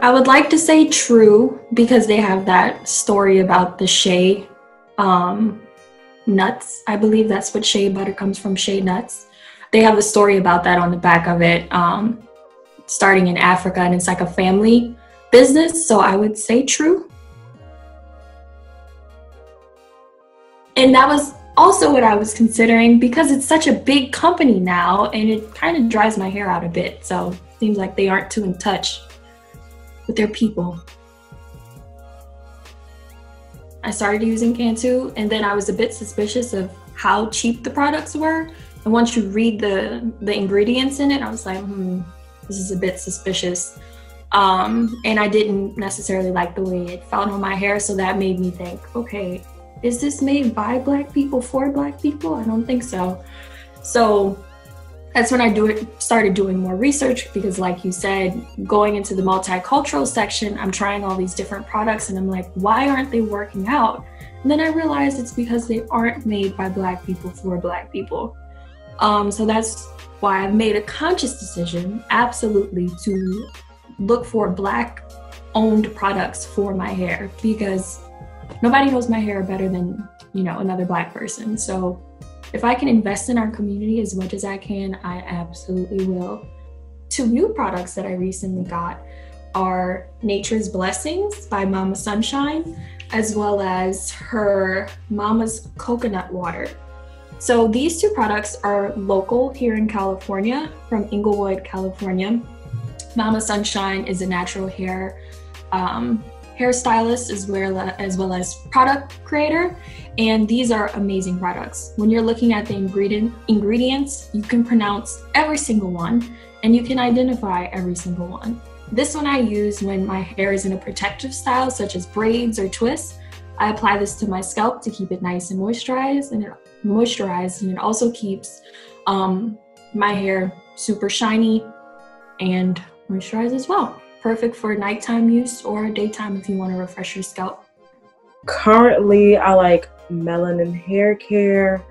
I would like to say true because they have that story about the shea um, nuts. I believe that's what shea butter comes from, shea nuts. They have a story about that on the back of it, um, starting in Africa, and it's like a family business. So I would say true. And that was also what I was considering because it's such a big company now and it kind of dries my hair out a bit. So seems like they aren't too in touch with their people. I started using Cantu and then I was a bit suspicious of how cheap the products were. And once you read the, the ingredients in it, I was like, hmm, this is a bit suspicious. Um, and I didn't necessarily like the way it felt on my hair. So that made me think, okay, is this made by black people for black people? I don't think so. So that's when I do it, started doing more research because, like you said, going into the multicultural section, I'm trying all these different products and I'm like, why aren't they working out? And then I realized it's because they aren't made by Black people for Black people. Um, so that's why I've made a conscious decision, absolutely, to look for Black owned products for my hair because nobody knows my hair better than, you know, another Black person. So if I can invest in our community as much as I can, I absolutely will. Two new products that I recently got are Nature's Blessings by Mama Sunshine, as well as her Mama's Coconut Water. So these two products are local here in California from Inglewood, California. Mama Sunshine is a natural hair um, hairstylist as well, as well as product creator. And these are amazing products. When you're looking at the ingredient ingredients, you can pronounce every single one and you can identify every single one. This one I use when my hair is in a protective style, such as braids or twists. I apply this to my scalp to keep it nice and moisturized, and it moisturized, and it also keeps um, my hair super shiny and moisturized as well perfect for nighttime use or daytime if you want to refresh your scalp. Currently, I like Melanin Hair Care.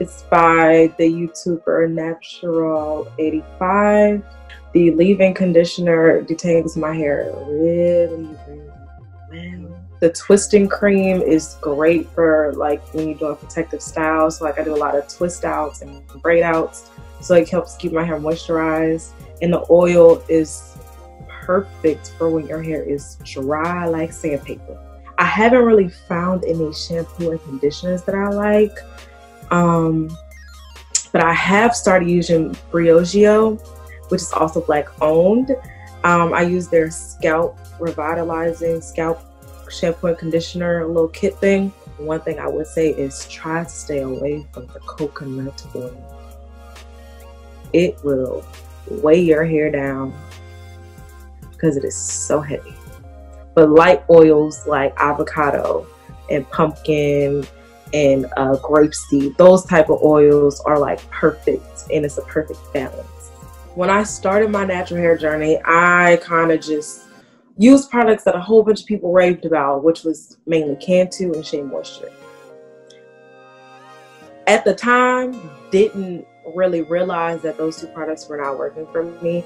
It's by the YouTuber Naptural85. The leave-in conditioner detangles my hair really, really well. The twisting cream is great for like when you're doing protective styles. So like I do a lot of twist outs and braid outs. So it helps keep my hair moisturized. And the oil is perfect for when your hair is dry like sandpaper. I haven't really found any shampoo and conditioners that I like. Um, but I have started using Briogeo, which is also black owned. Um, I use their scalp revitalizing scalp shampoo and conditioner little kit thing. One thing I would say is try to stay away from the coconut oil. It will weigh your hair down because it is so heavy. But light oils like avocado and pumpkin and uh, grapeseed, those type of oils are like perfect and it's a perfect balance. When I started my natural hair journey, I kind of just used products that a whole bunch of people raved about, which was mainly Cantu and Shea Moisture. At the time, didn't really realize that those two products were not working for me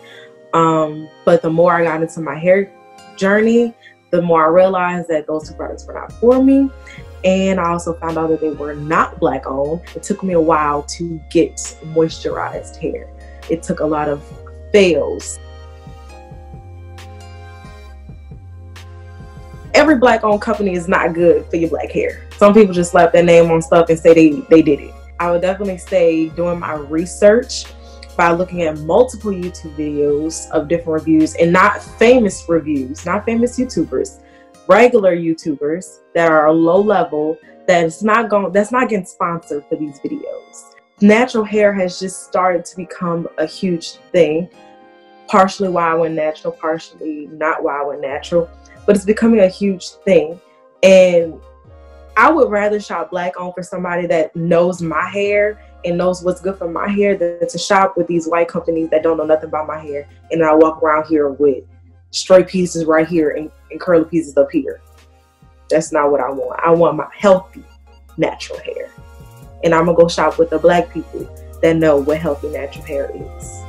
um, but the more I got into my hair journey, the more I realized that those two products were not for me. And I also found out that they were not black owned. It took me a while to get moisturized hair. It took a lot of fails. Every black owned company is not good for your black hair. Some people just slap their name on stuff and say they, they did it. I would definitely say doing my research by looking at multiple YouTube videos of different reviews and not famous reviews, not famous YouTubers, regular YouTubers that are low level that's not going that's not getting sponsored for these videos. Natural hair has just started to become a huge thing. Partially why I went natural, partially not why I went natural, but it's becoming a huge thing. And I would rather shop black on for somebody that knows my hair and knows what's good for my hair than to shop with these white companies that don't know nothing about my hair. And I walk around here with straight pieces right here and, and curly pieces up here. That's not what I want. I want my healthy, natural hair. And I'm gonna go shop with the black people that know what healthy natural hair is.